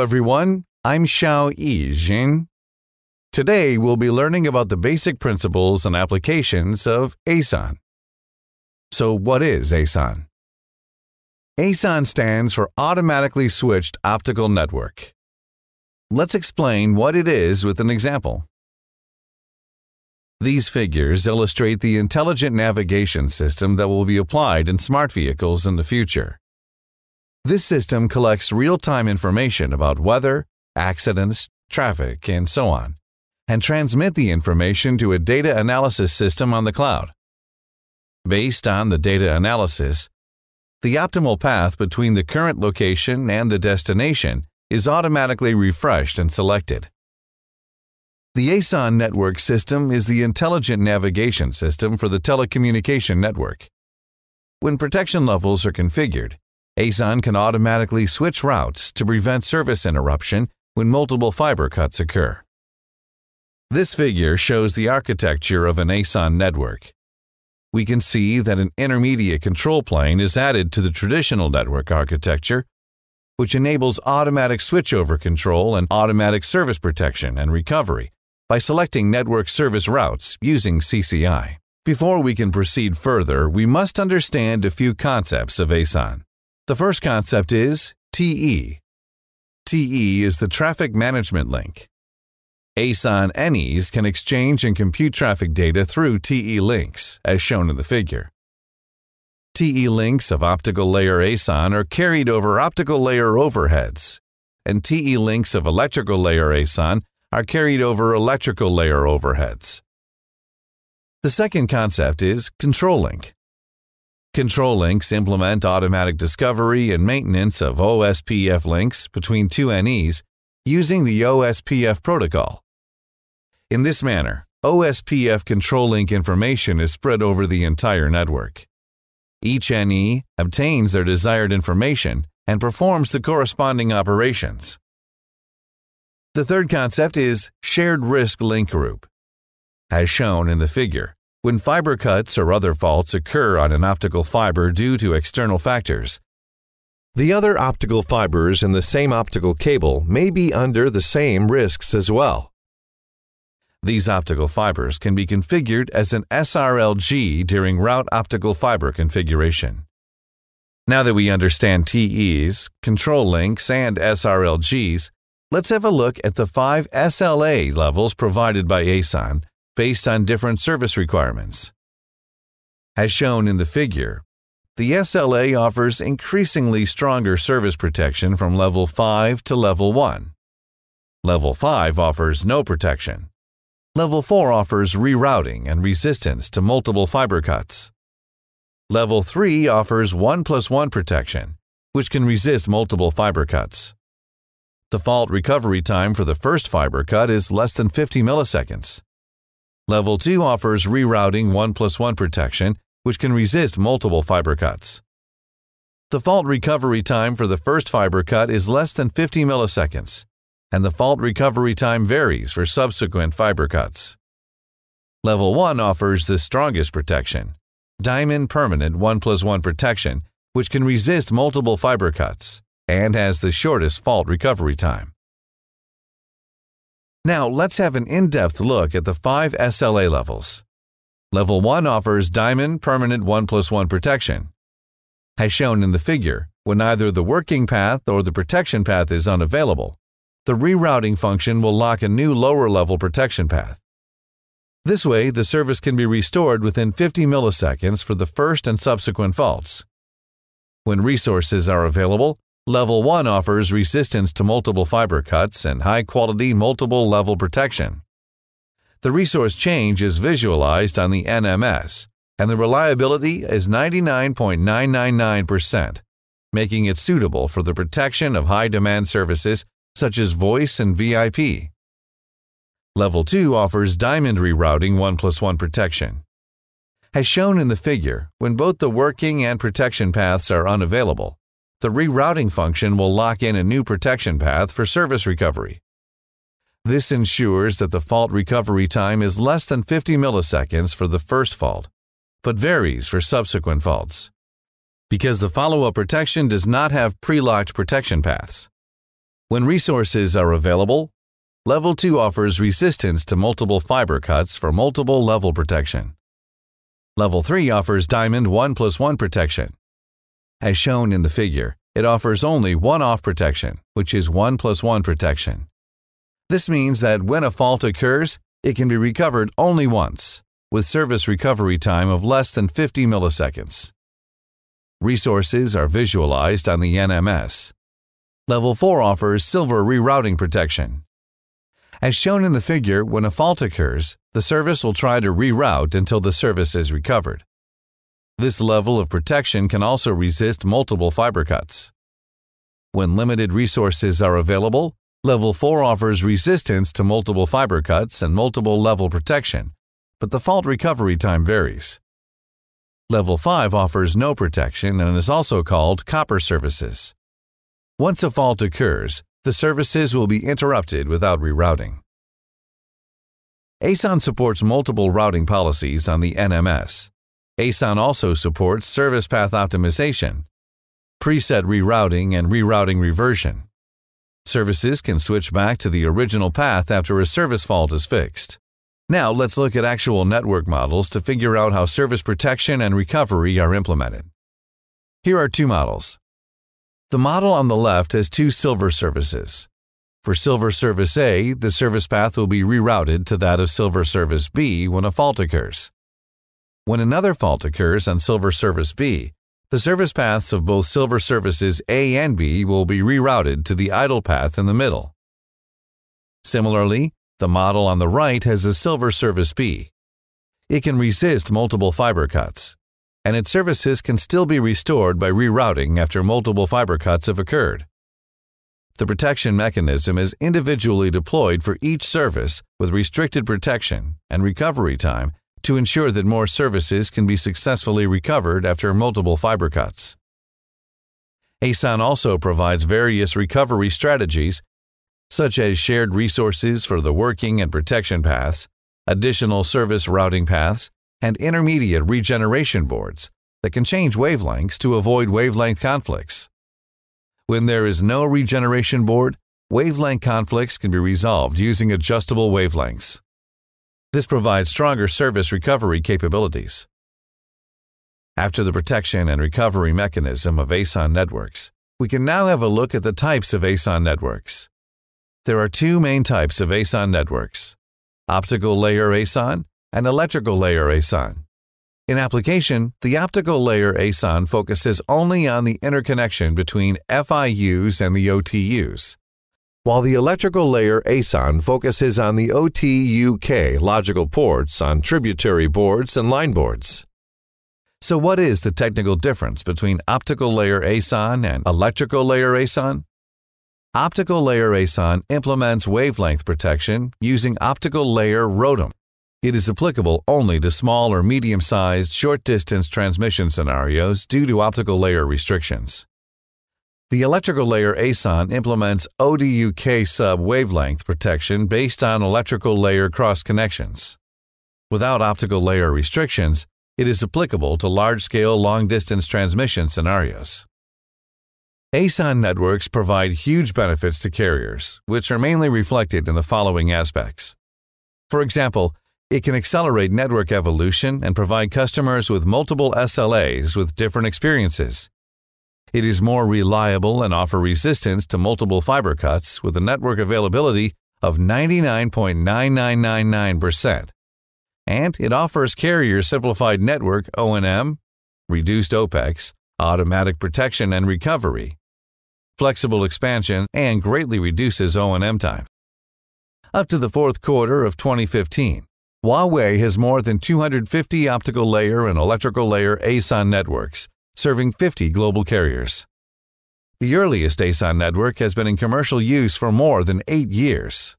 everyone. I'm Xiao Yijin. Today we'll be learning about the basic principles and applications of ASON. So what is ASON? ASON stands for Automatically Switched Optical Network. Let's explain what it is with an example. These figures illustrate the intelligent navigation system that will be applied in smart vehicles in the future. This system collects real-time information about weather, accidents, traffic, and so on, and transmit the information to a data analysis system on the cloud. Based on the data analysis, the optimal path between the current location and the destination is automatically refreshed and selected. The ASON network system is the intelligent navigation system for the telecommunication network. When protection levels are configured, ASON can automatically switch routes to prevent service interruption when multiple fiber cuts occur. This figure shows the architecture of an ASON network. We can see that an intermediate control plane is added to the traditional network architecture, which enables automatic switchover control and automatic service protection and recovery by selecting network service routes using CCI. Before we can proceed further, we must understand a few concepts of ASON. The first concept is TE. TE is the traffic management link. ASON NEs can exchange and compute traffic data through TE links, as shown in the figure. TE links of optical layer ASON are carried over optical layer overheads, and TE links of electrical layer ASON are carried over electrical layer overheads. The second concept is control link. Control links implement automatic discovery and maintenance of OSPF links between two NEs using the OSPF protocol. In this manner, OSPF control link information is spread over the entire network. Each NE obtains their desired information and performs the corresponding operations. The third concept is Shared Risk Link Group. As shown in the figure, when fiber cuts or other faults occur on an optical fiber due to external factors, the other optical fibers in the same optical cable may be under the same risks as well. These optical fibers can be configured as an SRLG during route optical fiber configuration. Now that we understand TEs, control links, and SRLGs, let's have a look at the five SLA levels provided by ASON based on different service requirements. As shown in the figure, the SLA offers increasingly stronger service protection from Level 5 to Level 1. Level 5 offers no protection. Level 4 offers rerouting and resistance to multiple fiber cuts. Level 3 offers 1 plus 1 protection, which can resist multiple fiber cuts. The fault recovery time for the first fiber cut is less than 50 milliseconds. Level 2 offers rerouting 1 plus 1 protection, which can resist multiple fiber cuts. The fault recovery time for the first fiber cut is less than 50 milliseconds, and the fault recovery time varies for subsequent fiber cuts. Level 1 offers the strongest protection, Diamond Permanent 1 plus 1 protection, which can resist multiple fiber cuts and has the shortest fault recovery time. Now let's have an in-depth look at the five SLA levels. Level 1 offers Diamond Permanent 1 plus 1 protection. As shown in the figure, when either the working path or the protection path is unavailable, the rerouting function will lock a new lower-level protection path. This way, the service can be restored within 50 milliseconds for the first and subsequent faults. When resources are available, Level 1 offers resistance to multiple fiber cuts and high-quality multiple-level protection. The resource change is visualized on the NMS, and the reliability is 99.999%, making it suitable for the protection of high-demand services such as voice and VIP. Level 2 offers diamond rerouting 1 plus 1 protection. As shown in the figure, when both the working and protection paths are unavailable, the rerouting function will lock in a new protection path for service recovery. This ensures that the fault recovery time is less than 50 milliseconds for the first fault, but varies for subsequent faults. Because the follow-up protection does not have pre-locked protection paths. When resources are available, Level 2 offers resistance to multiple fiber cuts for multiple level protection. Level 3 offers Diamond 1 plus 1 protection. As shown in the figure, it offers only one-off protection, which is 1 plus 1 protection. This means that when a fault occurs, it can be recovered only once, with service recovery time of less than 50 milliseconds. Resources are visualized on the NMS. Level 4 offers Silver rerouting protection. As shown in the figure, when a fault occurs, the service will try to reroute until the service is recovered. This level of protection can also resist multiple fiber cuts. When limited resources are available, Level 4 offers resistance to multiple fiber cuts and multiple level protection, but the fault recovery time varies. Level 5 offers no protection and is also called copper services. Once a fault occurs, the services will be interrupted without rerouting. ASON supports multiple routing policies on the NMS. ASON also supports service path optimization, preset rerouting, and rerouting reversion. Services can switch back to the original path after a service fault is fixed. Now let's look at actual network models to figure out how service protection and recovery are implemented. Here are two models. The model on the left has two silver services. For Silver Service A, the service path will be rerouted to that of Silver Service B when a fault occurs. When another fault occurs on Silver Service B, the service paths of both Silver Services A and B will be rerouted to the idle path in the middle. Similarly, the model on the right has a Silver Service B. It can resist multiple fiber cuts, and its services can still be restored by rerouting after multiple fiber cuts have occurred. The protection mechanism is individually deployed for each service with restricted protection and recovery time to ensure that more services can be successfully recovered after multiple fiber cuts. ASON also provides various recovery strategies, such as shared resources for the working and protection paths, additional service routing paths, and intermediate regeneration boards that can change wavelengths to avoid wavelength conflicts. When there is no regeneration board, wavelength conflicts can be resolved using adjustable wavelengths. This provides stronger service recovery capabilities. After the protection and recovery mechanism of ASON networks, we can now have a look at the types of ASON networks. There are two main types of ASON networks, optical layer ASON and electrical layer ASON. In application, the optical layer ASON focuses only on the interconnection between FIUs and the OTUs, while the electrical layer ASON focuses on the OTUK logical ports on tributary boards and line boards. So what is the technical difference between optical layer ASON and electrical layer ASON? Optical layer ASON implements wavelength protection using optical layer ROADM. It is applicable only to small or medium-sized short-distance transmission scenarios due to optical layer restrictions. The electrical layer ASON implements ODUK sub-wavelength protection based on electrical layer cross-connections. Without optical layer restrictions, it is applicable to large-scale long-distance transmission scenarios. ASON networks provide huge benefits to carriers, which are mainly reflected in the following aspects. For example, it can accelerate network evolution and provide customers with multiple SLAs with different experiences. It is more reliable and offer resistance to multiple fiber cuts with a network availability of 99.9999%. And it offers carrier simplified network O&M, reduced OPEX, automatic protection and recovery, flexible expansion, and greatly reduces O&M time. Up to the fourth quarter of 2015, Huawei has more than 250 optical layer and electrical layer ASON networks, serving 50 global carriers. The earliest ASON network has been in commercial use for more than eight years.